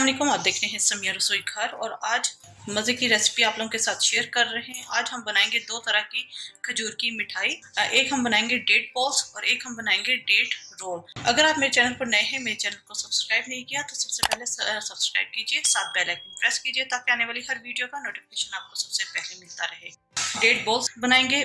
असलम आप देख रहे हैं समिया रसोई घर और आज मज़े की रेसिपी आप लोगों के साथ शेयर कर रहे हैं। आज हम बनाएँगे दो तरह की खजूर की मिठाई। एक हम बनाएँगे डेट बॉल्स और एक हम बनाएँगे डेट रोल। अगर आप मेरे चैनल पर नए हैं, मेरे चैनल को सब्सक्राइब नहीं किया तो सबसे पहले सब्सक्राइब कीजिए, साथ बेल आइकन प्रेस कीजिए, ताकि आने वाली हर वीडियो का नोटिफिकेशन आपको सबसे पहले मिलता रहे। डेट बॉल्स बनाएँगे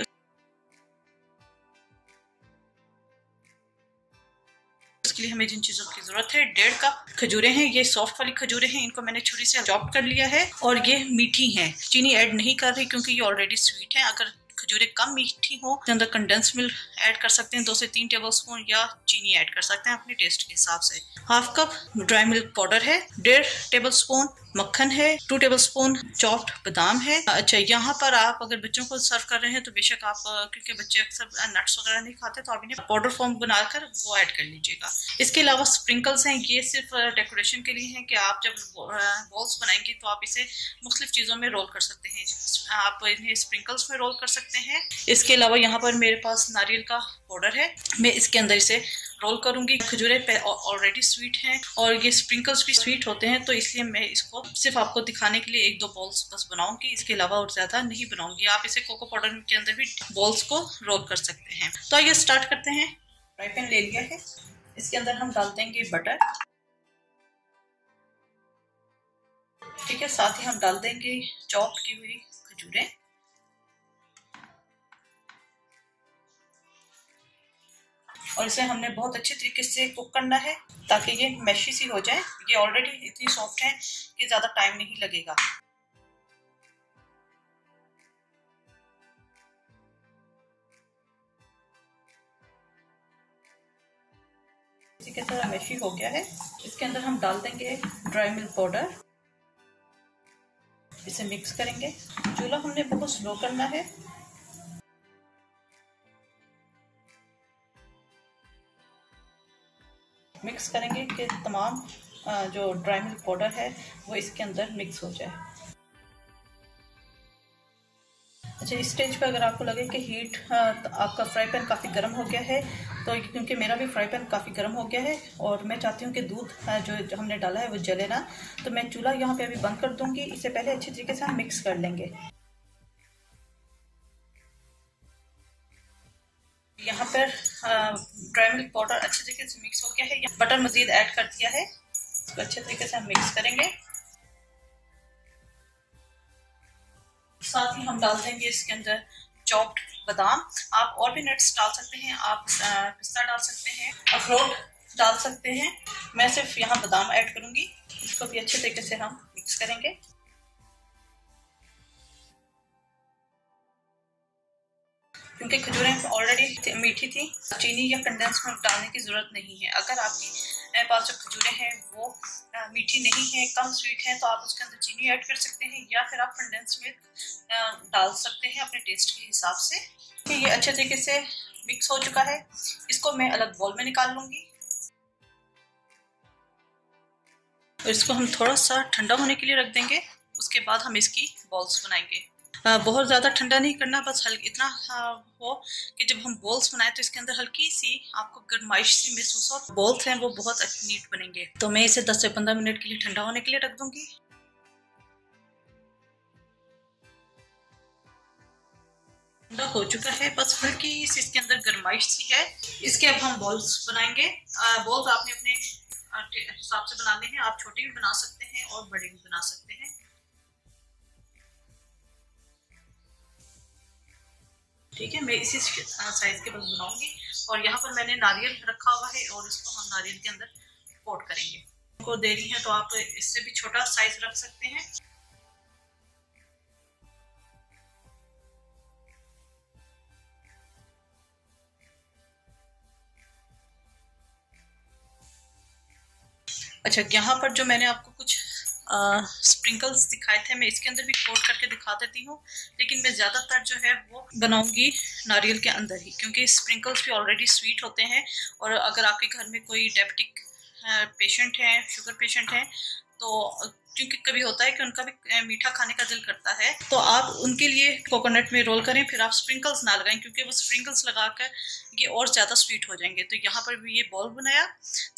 इसके लिए हमें जिन चीज़ों की ज़रूरत है, डेढ़ कप खजूरें हैं, ये सॉफ्ट वाली खजूरें हैं, इनको मैंने छुरी से चॉप कर लिया है और ये मीठी हैं। चीनी ऐड नहीं कर रही क्योंकि ये ऑलरेडी स्वीट है। अगर खजूरें कम मीठी हो तो अंदर कंडेंस मिल्क ऐड कर सकते हैं, दो से तीन टेबल स्पून या चीनी ऐड कर सकते हैं अपने टेस्ट के हिसाब से। Half cup dry milk powder है, डेढ़ टेबल स्पून मक्खन है टू टेबल स्पून चॉप्ड बादाम है। अच्छा यहाँ पर आप अगर बच्चों को सर्व कर रहे हैं तो बेशक आप क्योंकि बच्चे अक्सर नट्स वगैरह नहीं खाते तो आप इन्हें पाउडर फॉर्म बनाकर वो ऐड कर लीजिएगा। इसके अलावा स्प्रिंकल्स हैं, ये सिर्फ़ डेकोरेशन के लिए हैं कि आप जब बॉल्स बनाएँगे तो आप इसे मुख्तलिफ़ चीज़ों में रोल कर सकते हैं। आप इन्हें स्प्रिंकल्स में रोल कर सकते हैं। इसके अलावा यहाँ पर मेरे पास नारियल का पाउडर है। मैं इसके अंदर इसे रोल करूँगी। खजूरे ऑलरेडी स्वीट हैं और ये स्प्रिंकल्स भी स्वीट होते हैं तो इसलिए मैं इसको सिर्फ़ आपको दिखाने के लिए एक दो बॉल्स बस बनाऊँगी। इसके अलावा और ज़्यादा नहीं बनाऊँगी। आप इसे कोको पाउडर के अंदर भी बॉल्स को रोल कर सकते हैं। तो आइए स्टार्ट करते हैं। फ्राई पैन ले लिया है। इसके अंदर हम डाल देंगे बटर ठीक है, साथ ही हम डाल देंगे चॉप की हुई खजूरें। और इसे हमने बहुत अच्छे तरीके से कुक करना है ताकि ये मैशी सी हो जाए। ये ऑलरेडी इतनी सॉफ्ट है कि ज़्यादा टाइम नहीं लगेगा। इसी के तरह मैशी हो गया है। इसके अंदर हम डाल देंगे ड्राई मिल्क पाउडर इसे मिक्स करेंगे। चूल्हा हमने बहुत स्लो करना है। मिक्स करेंगे कि तमाम जो ड्राई मिल्क पाउडर है वो इसके अंदर मिक्स हो जाए। अच्छा इस स्टेज पर अगर आपको लगे कि हीट आपका फ्राई पैन काफ़ी गर्म हो गया है तो क्योंकि मेरा भी फ्राई पैन काफ़ी गर्म हो गया है और मैं चाहती हूँ कि दूध जो, हमने डाला है वो जले ना तो मैं चूल्हा यहाँ पे अभी बंद कर दूँगी। इससे पहले अच्छी तरीके से हम मिक्स कर लेंगे। यहाँ पर ड्राई मिल्क पाउडर अच्छे तरीके से मिक्स हो गया है। बटर मजीद ऐड कर दिया है। इसको अच्छे तरीके से हम मिक्स करेंगे। साथ ही हम डाल देंगे इसके अंदर चॉप्ड बादाम। आप और भी नट्स डाल सकते हैं। आप पिस्ता डाल सकते हैं, अखरोट डाल सकते हैं। मैं सिर्फ़ यहाँ बादाम ऐड करूँगी। इसको भी अच्छे तरीके से हम मिक्स करेंगे। क्योंकि खजूरें ऑलरेडी मीठी थी। चीनी या कंडेंस मिल्क डालने की ज़रूरत नहीं है। अगर आपकी पास जो खजूरें हैं, वो मीठी नहीं है, कम स्वीट है तो आप उसके अंदर चीनी ऐड कर सकते हैं या फिर आप कंडेंस मिल्क डाल सकते हैं अपने टेस्ट के हिसाब से। ये अच्छे तरीके से मिक्स हो चुका है। इसको मैं अलग बॉल में निकाल लूँगी। और इसको हम थोड़ा सा ठंडा होने के लिए रख देंगे। उसके बाद हम इसकी बॉल्स बनाएँगे। बहुत ज़्यादा ठंडा नहीं करना, बस हल्की, इतना, हो कि जब हम बॉल्स बनाए तो इसके अंदर हल्की सी आपको गर्माइश सी महसूस हो। बॉल्स हैं, वो बहुत नीट बनेंगे। तो मैं इसे 10 से 15 मिनट के लिए ठंडा होने के लिए रख दूँगी। ठंडा हो चुका है, बस हल्की सी इसके अंदर गर्माइश सी है। इसके अब हम बॉल्स बनाएँगे। बॉल्स आपने अपने हिसाब से बनाने हैं। आप छोटे भी बना सकते हैं और बड़े भी बना सकते हैं। ठीक है, मैं इसी साइज़ के बस बनाऊँगी। और यहाँ पर मैंने नारियल रखा हुआ है और इसको हम नारियल के अंदर कोट करेंगे। को देनी है तो आप इससे भी छोटा साइज़ रख सकते हैं। अच्छा यहाँ पर जो मैंने आपको कुछ स्प्रिंकल्स दिखाए थे, मैं इसके अंदर भी कोट करके दिखा देती हूँ, लेकिन मैं ज़्यादातर जो है वो बनाऊँगी नारियल के अंदर ही, क्योंकि स्प्रिंकल्स भी ऑलरेडी स्वीट होते हैं, और अगर आपके घर में कोई डायबिटिक पेशेंट है शुगर पेशेंट है तो क्योंकि कभी होता है कि उनका भी मीठा खाने का दिल करता है तो आप उनके लिए कोकोनट में रोल करें, फिर आप स्प्रिंकल्स ना लगाएँ, क्योंकि वो स्प्रिंकल्स लगा कर ये और ज़्यादा स्वीट हो जाएँगे। तो यहाँ पर भी ये बॉल बनाया,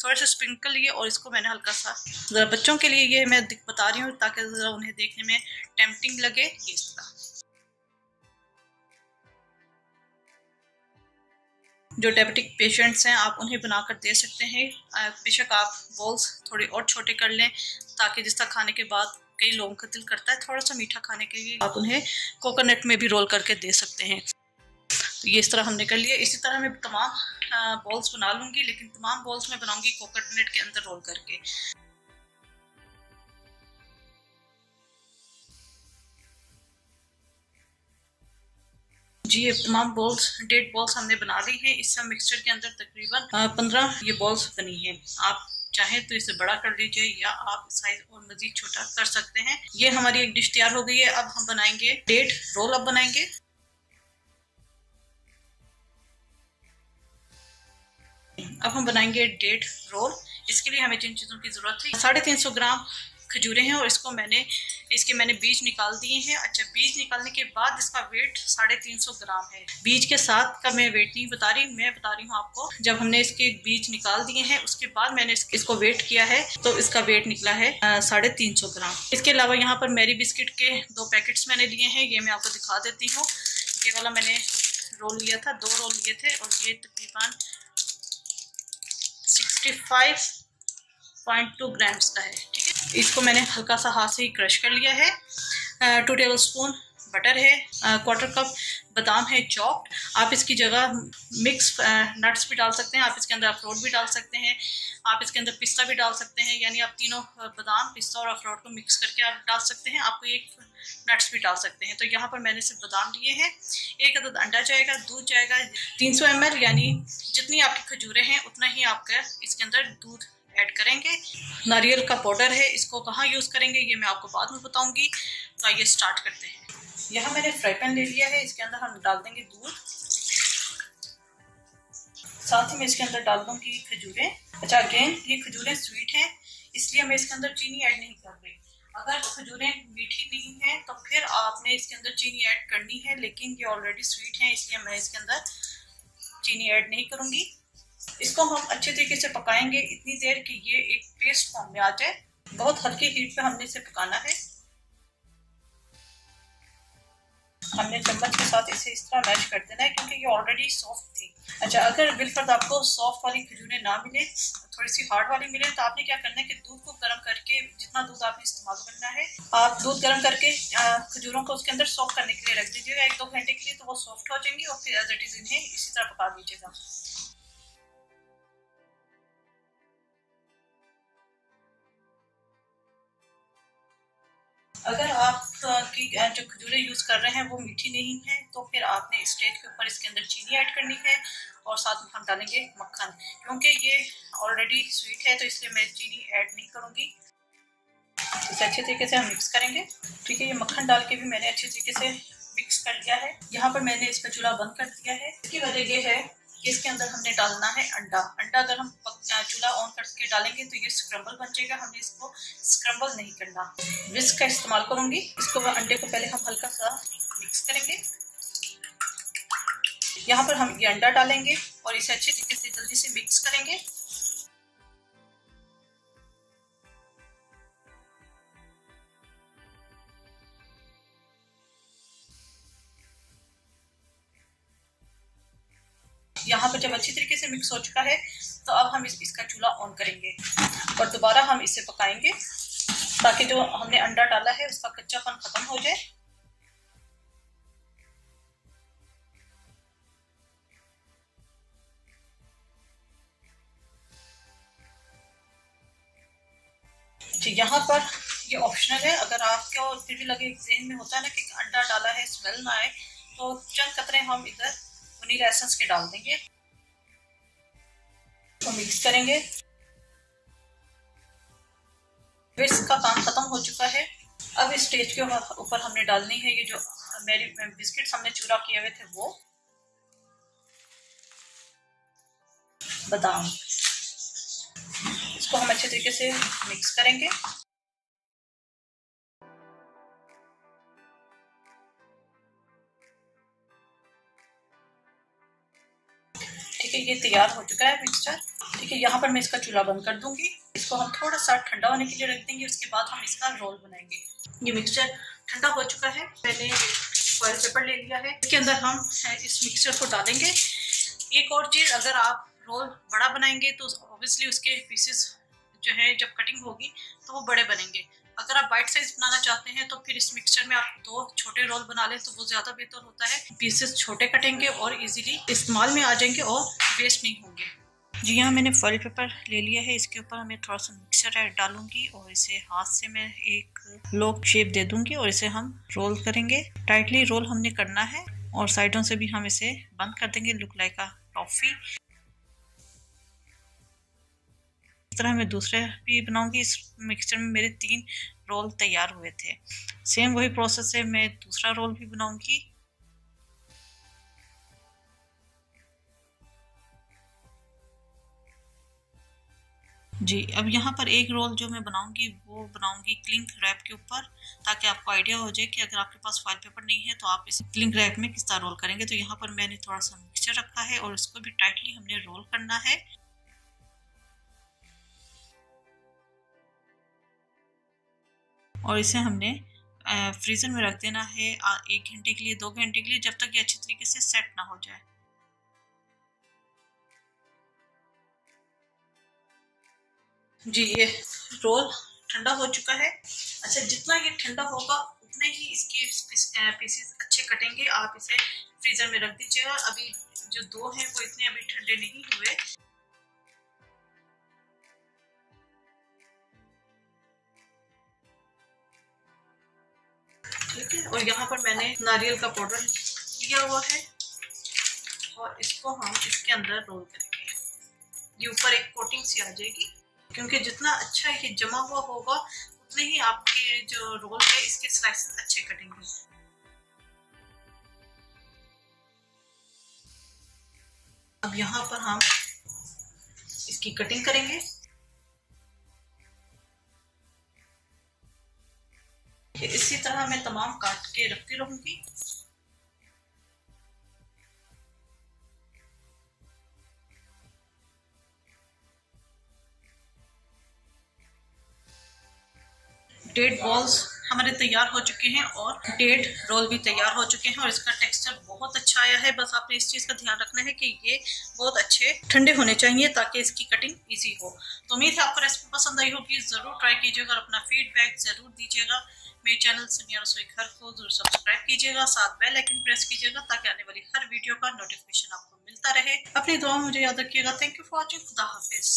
थोड़ा सा स्प्रिंकल लिए और इसको मैंने हल्का सा, ज़रा बच्चों के लिए ये मैं बता रही हूँ, ताकि ज़रा उन्हें देखने में टेम्पटिंग लगे इस तरह। जो डायबिटिक पेशेंट्स हैं, आप उन्हें बनाकर दे सकते हैं। बेशक आप बॉल्स थोड़े और छोटे कर लें, ताकि जिस तरह खाने के बाद कई लोगों का दिल करता है, थोड़ा सा मीठा खाने के लिए आप उन्हें कोकोनट में भी रोल करके दे सकते हैं। तो ये इस तरह हमने कर लिया। इसी तरह मैं तमाम बॉल्स बना लूँगी, लेकिन तमाम बॉल्स मैं बनाऊँगी कोकोनट के अंदर रोल करके। जी ये तमाम बॉल्स डेड बॉल्स हमने बना ली हैं। इस मिक्सचर के अंदर तकरीबन पंद्रह ये बॉल्स बनी है। आप चाहे तो इसे बड़ा कर लीजिए या आप साइज़ और मजीद छोटा कर सकते हैं। ये हमारी एक डिश तैयार हो गई है। अब हम बनाएँगे डेट रोल अब बनाएँगे। अब हम बनाएँगे डेट रोल इसके लिए हमें जिन चीज़ों की ज़रूरत है साढ़े तीन सौ ग्राम खजूरें हैं और इसको मैंने, इसके मैंने बीज निकाल दिए हैं। अच्छा बीज निकालने के बाद इसका वेट साढ़े तीन सौ ग्राम है। बीज के साथ का मैं वेट नहीं बता रही, मैं बता रही हूँ आपको। जब हमने इसके बीज निकाल दिए हैं, उसके बाद मैंने इसको वेट किया है तो इसका वेट निकला है साढ़े तीन सौ ग्राम। इसके अलावा यहाँ पर मेरी बिस्किट के दो पैकेट्स मैंने लिए हैं, ये मैं आपको दिखा देती हूँ। ये वाला मैंने रोल लिया था, दो रोल लिए थे, और ये तकरीबन sixty five point two grams का है, ठीक है? इसको मैंने हल्का सा हाथ से ही क्रश कर लिया है। टू टेबल स्पून बटर है क्वार्टर कप बादाम है चॉप्ड आप इसकी जगह मिक्स नट्स भी डाल सकते हैं, आप इसके अंदर अखरोट भी डाल सकते हैं, आप इसके अंदर पिस्ता भी डाल सकते हैं, यानी आप तीनों बादाम, पिस्ता और अखरोट को मिक्स करके आप डाल सकते हैं, आपको एक नट्स भी डाल सकते हैं। तो यहाँ पर मैंने सिर्फ़ बादाम लिए हैं, एक अदद अंडा जाएगा, दूध जाएगा, तीन सौ यानी जितनी आपकी खजूरें हैं, उतना ही आपका इसके अंदर दूध ऐड करेंगे। नारियल का पाउडर है, इसको कहाँ यूज़ करेंगे, ये मैं आपको बाद में बताऊँगी। तो आइए स्टार्ट करते हैं। यहाँ मैंने फ्राई पैन ले लिया है, इसके अंदर हम डाल देंगे दूध। साथ ही मैं इसके अंदर डाल दूँगी खजूरें। अच्छा अगेन ये खजूरें स्वीट हैं, इसलिए मैं इसके अंदर चीनी ऐड नहीं कर रही। अगर खजूरें मीठी नहीं है तो फिर आपने इसके अंदर चीनी ऐड करनी है, लेकिन ये ऑलरेडी स्वीट है, इसलिए मैं इसके अंदर चीनी ऐड नहीं करूँगी। इसको हम अच्छे तरीके से पकाएँगे। इतनी देर कि ये एक पेस्ट फॉर्म में आ जाए बहुत हल्की हीट पे हमने इसे पकाना है। हमने चम्मच के साथ इसे इस तरह मैच कर देना है क्योंकि ये ऑलरेडी सॉफ्ट थी। अच्छा अगर बिलफर्द आपको सॉफ्ट वाली खजूरें ना मिले, थोड़ी सी हार्ड वाली मिले तो आपने क्या करना है कि दूध को गर्म करके, जितना दूध आपने इस्तेमाल करना है, आप दूध गर्म करके खजूरों को उसके अंदर सॉफ्ट करने के लिए रख दीजिएगा। एक दो घंटे के लिए तो वो सॉफ्ट हो जाएँगी और फिर एज इट इज़ इन्हें इसी तरह पका दीजिएगा। अगर आप की जो खजूरें यूज़ कर रहे हैं, वो मीठी नहीं है तो फिर आपने स्टेज के ऊपर इसके अंदर चीनी ऐड करनी है और साथ में हम डालेंगे मक्खन। क्योंकि ये ऑलरेडी स्वीट है तो इसलिए मैं चीनी ऐड नहीं करूँगी। इसे अच्छे तरीके से हम मिक्स करेंगे। ठीक है, ये मक्खन डाल के भी मैंने अच्छे तरीके से मिक्स कर लिया है। यहाँ पर मैंने इसका चूल्हा बंद कर दिया है। इसकी वजह यह है इसके अंदर हमने डालना है अंडा। अंडा अगर हम चूल्हा ऑन करके डालेंगे तो ये स्क्रम्बल बन जाएगा। हमें इसको स्क्रम्बल नहीं करना। विस्क का इस्तेमाल करूँगी। इसको अंडे को पहले हम हल्का सा मिक्स करेंगे। यहाँ पर हम ये अंडा डालेंगे और इसे अच्छे तरीके से जल्दी से मिक्स करेंगे। यहाँ पर जब अच्छी तरीके से मिक्स हो चुका है तो अब हम इस, इसका चूल्हा ऑन करेंगे। और दोबारा हम इसे पकाएँगे ताकि जो हमने अंडा डाला है उसका कच्चापन खत्म हो जाए। जी यहाँ पर ये ऑप्शनल है। अगर आपको फिर भी लगे जहन में होता है ना कि अंडा डाला है स्मेल ना आए तो चंद कतरे हम इधर वनीला एसेंस के डाल देंगे। तो मिक्स करेंगे। का काम खत्म हो चुका है। अब इस स्टेज के ऊपर हमने डालनी है ये जो मेरी बिस्किट्स हमने चूरा किए हुए थे वो। बादाम। इसको हम अच्छे तरीके से मिक्स करेंगे। ये तैयार हो चुका है मिक्सचर। ठीक है, यहाँ पर मैं इसका चूल्हा बंद कर दूँगी। इसको हम थोड़ा सा ठंडा होने के लिए रख देंगे, उसके बाद हम इसका रोल बनाएँगे। ये मिक्सचर ठंडा हो चुका है। मैंने फॉयल पेपर ले लिया है। इसके अंदर हम इस मिक्सचर को डालेंगे। एक और चीज़, अगर आप रोल बड़ा बनाएँगे तो ऑब्वियसली उसके पीसेस जो है, जब कटिंग होगी तो वो बड़े बनेंगे। अगर आप बाइट साइज़ बनाना चाहते हैं तो फिर इस मिक्सचर में आप दो छोटे रोल बना लें तो वो ज़्यादा बेहतर होता है। पीसेस छोटे कटेंगे और इजीली इस्तेमाल में आ जाएँगे और वेस्ट नहीं होंगे। जी हाँ मैंने फॉइल पेपर ले लिया है। इसके ऊपर मैं थोड़ा सा मिक्सचर ऐड डालूँगी और इसे हाथ से मैं एक लोक शेप दे दूँगी और इसे हम रोल करेंगे। टाइटली रोल हमने करना है और साइडों से भी हम इसे बंद कर देंगे लुक लाइक आ टॉफ़ी तरह मैं दूसरे भी बनाऊँगी, इस मिक्सचर में मेरे तीन रोल तैयार हुए थे। सेम वही प्रोसेस है, मैं दूसरा रोल भी बनाऊँगी। जी, अब यहाँ पर एक रोल जो मैं बनाऊँगी, वो बनाऊँगी क्लिंक रैप के ऊपर, ताकि आपको आइडिया हो जाए कि अगर आपके पास फ़ाइल पेपर नहीं है तो आप इस क्लिंक रैप में किस तरह रोल करेंगे। तो यहाँ पर मैंने थोड़ा सा मिक्सचर रखा है और इसको भी टाइटली हमने रोल करना है। और इसे हमने फ्रीज़र में रख देना है एक घंटे के लिए, दो घंटे के लिए, जब तक ये अच्छी तरीके से सेट ना हो जाए। जी, ये रोल ठंडा हो चुका है। अच्छा जितना ये ठंडा होगा, उतने ही इसके पीसेस अच्छे कटेंगे। आप इसे फ्रीज़र में रख दीजिएगा। अभी जो दो हैं, वो इतने अभी ठंडे नहीं हुए। ठीक है, और यहाँ पर मैंने नारियल का पाउडर लिया हुआ है। और इसको हम इसके अंदर रोल करेंगे। ये ऊपर एक कोटिंग सी आ जाएगी, क्योंकि जितना अच्छा ये जमा हुआ होगा, उतने ही आपके जो रोल है, इसके स्लाइसेस अच्छे कटेंगे। अब यहाँ पर हम इसकी कटिंग करेंगे। तरह मैं तमाम काट के रखती रहूँगी। डेट बॉल्स हमारे तैयार हो चुके हैं और डेट रोल भी तैयार हो चुके हैं और इसका टेक्सचर बहुत अच्छा आया है। बस आपने इस चीज़ का ध्यान रखना है कि ये बहुत अच्छे ठंडे होने चाहिए ताकि इसकी कटिंग इजी हो। तो उम्मीद है आपको रेसिपी पसंद आई होगी। ज़रूर ट्राई कीजिएगा और अपना फीडबैक ज़रूर दीजिएगा। मेरे चैनल सुनिया रसोई घर को ज़रूर सब्सक्राइब कीजिएगा, साथ बेल आइकन प्रेस कीजिएगा, ताकि आने वाली हर वीडियो का नोटिफिकेशन आपको मिलता रहे। अपनी दुआ मुझे याद रखिएगा। थैंक यू फॉर वॉचिंग खुदा हाफिज़।